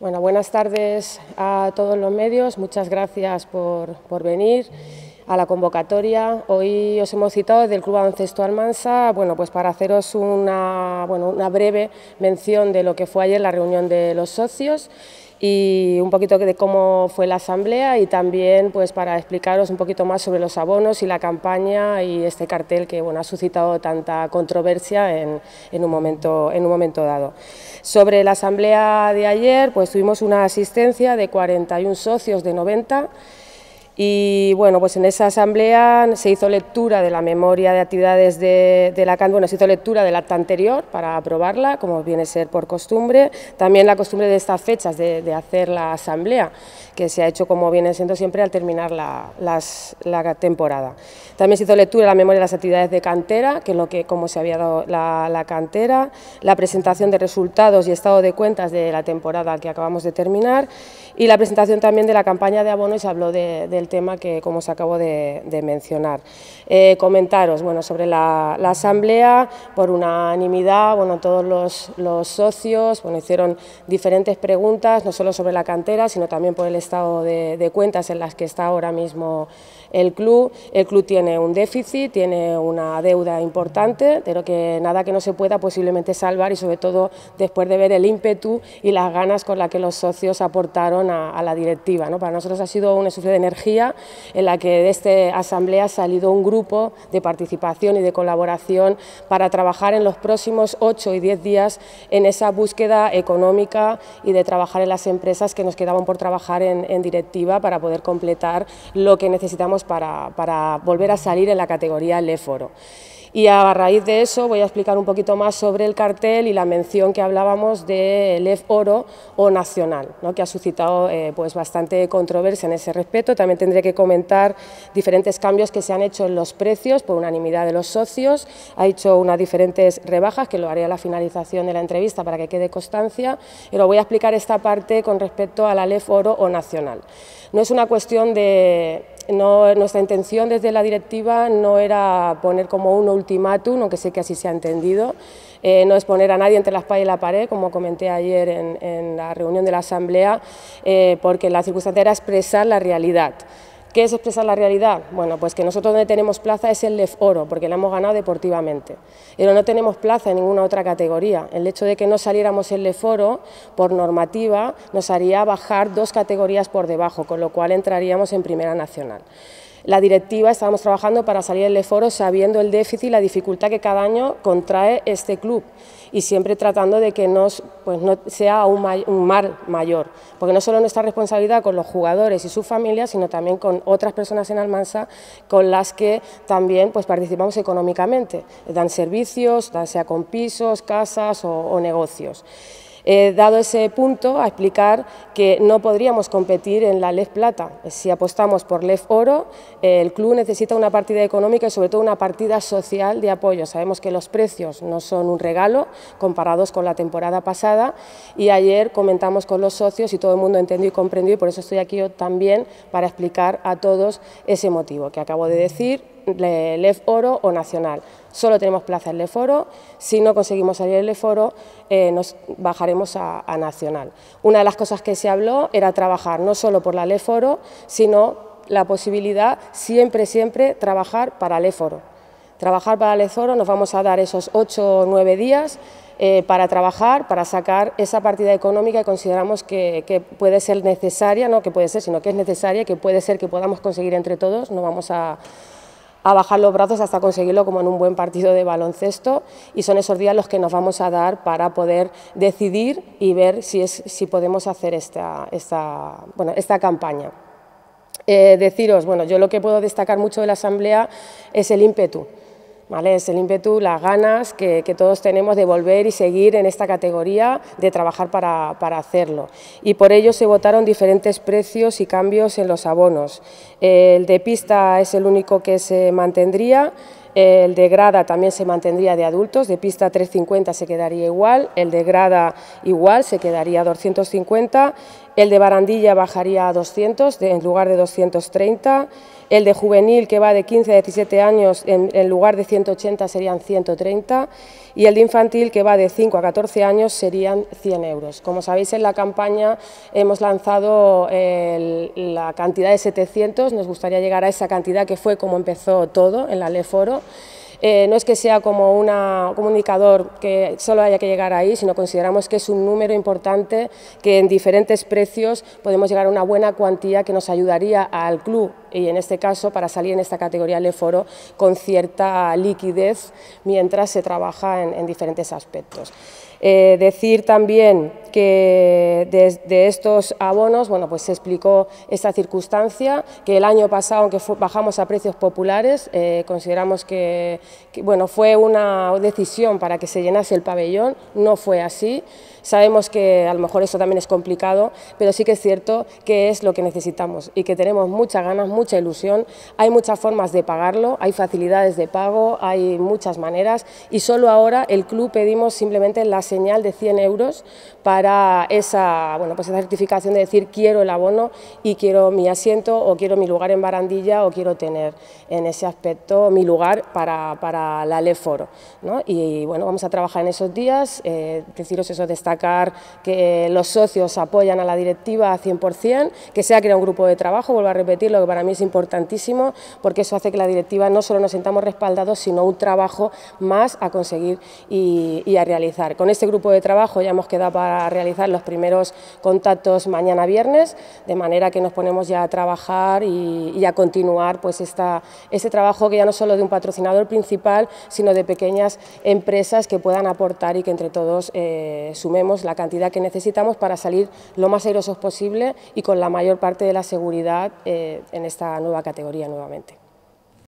Bueno, buenas tardes a todos los medios, muchas gracias por, venir a la convocatoria. Hoy os hemos citado desde el Club Baloncesto Almansa bueno, pues para haceros una, bueno, una breve mención de lo que fue ayer la reunión de los socios y un poquito de cómo fue la asamblea y también pues para explicaros un poquito más sobre los abonos y la campaña y este cartel que bueno, ha suscitado tanta controversia en, en, un, momento, en un momento dado. Sobre la asamblea de ayer pues tuvimos una asistencia de 41 socios de 90 y bueno, pues en esa asamblea se hizo lectura de la memoria de actividades de, la CAN, bueno, se hizo lectura del acta anterior para aprobarla, como viene a ser por costumbre, también la costumbre de estas fechas de, hacer la asamblea, que se ha hecho como viene siendo siempre al terminar la, temporada. También se hizo lectura de la memoria de las actividades de cantera, que es lo que, como se había dado la, cantera, la presentación de resultados y estado de cuentas de la temporada que acabamos de terminar, y la presentación también de la campaña de abono y se habló del tema que, como os acabo de, mencionar. Eh, comentaros bueno, sobre la, asamblea, por unanimidad, bueno, todos los, socios bueno, hicieron diferentes preguntas, no solo sobre la cantera, sino también por el estado de, cuentas en las que está ahora mismo el club. El club tiene un déficit, tiene una deuda importante, pero que nada que no se pueda posiblemente salvar y sobre todo después de ver el ímpetu y las ganas con las que los socios aportaron a, la directiva. ¿no? Para nosotros ha sido un esfuerzo de energía en la que de esta asamblea ha salido un grupo de participación y de colaboración para trabajar en los próximos 8 y 10 días en esa búsqueda económica y de trabajar en las empresas que nos quedaban por trabajar en, directiva para poder completar lo que necesitamos para, para volver a salir en la categoría LEFORO. Y a raíz de eso voy a explicar un poquito más sobre el cartel y la mención que hablábamos de LEF Oro o Nacional, ¿no? que ha suscitado eh, pues bastante controversia en ese respecto. También tendré que comentar diferentes cambios que se han hecho en los precios por unanimidad de los socios. Ha hecho unas diferentes rebajas, que lo haré a la finalización de la entrevista para que quede constancia. Pero voy a explicar esta parte con respecto a la LEF Oro o Nacional. No es una cuestión de nuestra intención desde la directiva no era poner como un ultimátum, aunque sé que así se ha entendido, eh, no es poner a nadie entre la espalda y la pared, como comenté ayer en, la reunión de la Asamblea, eh, porque la circunstancia era expresar la realidad. ¿Qué es expresar la realidad? Bueno, pues que nosotros donde tenemos plaza es el LEF Oro, porque la hemos ganado deportivamente. Pero no tenemos plaza en ninguna otra categoría. El hecho de que no saliéramos el LEF Oro, por normativa, nos haría bajar dos categorías por debajo, con lo cual entraríamos en Primera Nacional la directiva estábamos trabajando para salir del foro sabiendo el déficit y la dificultad que cada año contrae este club y siempre tratando de que nos, pues no sea un, un mal mayor, porque no solo nuestra responsabilidad con los jugadores y sus familias, sino también con otras personas en Almansa con las que también pues, participamos económicamente, dan servicios, sea con pisos, casas o negocios. He dado ese punto a explicar que no podríamos competir en la LEF Plata. Si apostamos por LEF Oro, el club necesita una partida económica y sobre todo una partida social de apoyo. Sabemos que los precios no son un regalo comparados con la temporada pasada y ayer comentamos con los socios y todo el mundo entendió y comprendió y por eso estoy aquí yo también para explicar a todos ese motivo que acabo de decir LEF Oro o Nacional. Solo tenemos plaza en LEF Oro, si no conseguimos salir en LEF Oro eh, nos bajaremos a, Nacional. Una de las cosas que se habló era trabajar no solo por la LEF Oro, sino la posibilidad siempre, siempre trabajar para LEF Oro. Trabajar para LEF Oro nos vamos a dar esos ocho o nueve días eh, para trabajar, para sacar esa partida económica que consideramos que, puede ser necesaria, no que puede ser, sino que es necesaria, que puede ser que podamos conseguir entre todos, no vamos a, a bajar los brazos hasta conseguirlo como en un buen partido de baloncesto y son esos días los que nos vamos a dar para poder decidir y ver si, es, si podemos hacer esta, esta, bueno, esta campaña. Eh, deciros, bueno, yo lo que puedo destacar mucho de la Asamblea es el ímpetu. Es el ímpetu, las ganas que, todos tenemos de volver y seguir en esta categoría, de trabajar para, hacerlo. Y por ello se votaron diferentes precios y cambios en los abonos. El de pista es el único que se mantendría, el de grada también se mantendría de adultos, de pista 350 se quedaría igual, el de grada igual se quedaría 250, el de barandilla bajaría a 200 en lugar de 230, el de juvenil que va de 15 a 17 años en, lugar de 180 serían 130 y el de infantil que va de 5 a 14 años serían 100 euros. Como sabéis en la campaña hemos lanzado la cantidad de 700, nos gustaría llegar a esa cantidad que fue como empezó todo en la Leforo eh, no es que sea como, un indicador que solo haya que llegar ahí, sino consideramos que es un número importante que en diferentes precios podemos llegar a una buena cuantía que nos ayudaría al club y en este caso para salir en esta categoría del foro con cierta liquidez mientras se trabaja en diferentes aspectos. Eh, decir también que de, estos abonos, bueno, pues se explicó esta circunstancia, que el año pasado, aunque bajamos a precios populares, eh, consideramos que, bueno, fue una decisión para que se llenase el pabellón, no fue así. Sabemos que a lo mejor eso también es complicado, pero sí que es cierto que es lo que necesitamos y que tenemos muchas ganas, mucha ilusión. Hay muchas formas de pagarlo, hay facilidades de pago, hay muchas maneras y solo ahora el club pedimos simplemente las señal de 100 euros para esa, bueno, pues esa certificación de decir quiero el abono y quiero mi asiento o quiero mi lugar en barandilla o quiero tener en ese aspecto mi lugar para, para la LEFORO. ¿no? Y bueno, vamos a trabajar en esos días, eh, deciros eso, destacar que los socios apoyan a la directiva a 100%, que sea creado un grupo de trabajo, vuelvo a repetir, lo que para mí es importantísimo, porque eso hace que la directiva no solo nos sentamos respaldados, sino un trabajo más a conseguir y, y a realizar. Con este grupo de trabajo ya hemos quedado para realizar los primeros contactos mañana viernes, de manera que nos ponemos ya a trabajar y, a continuar pues esta, este trabajo que ya no solo de un patrocinador principal, sino de pequeñas empresas que puedan aportar y que entre todos eh, sumemos la cantidad que necesitamos para salir lo más airosos posible y con la mayor parte de la seguridad eh, en esta nueva categoría nuevamente.